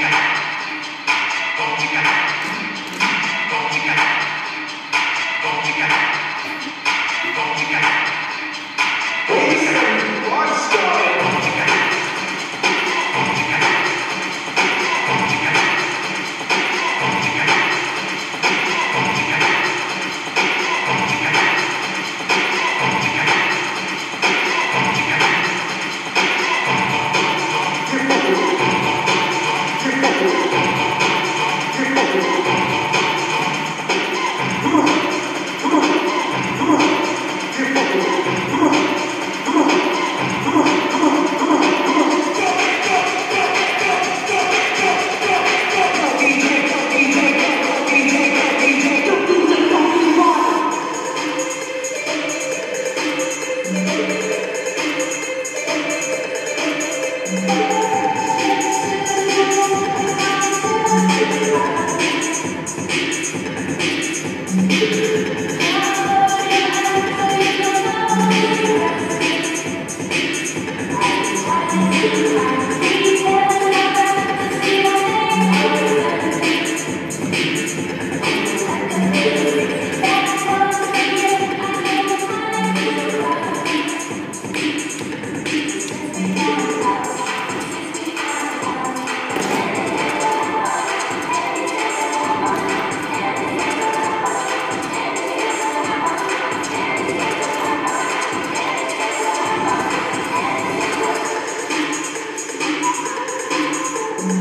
n Thank n you.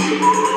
Thank you.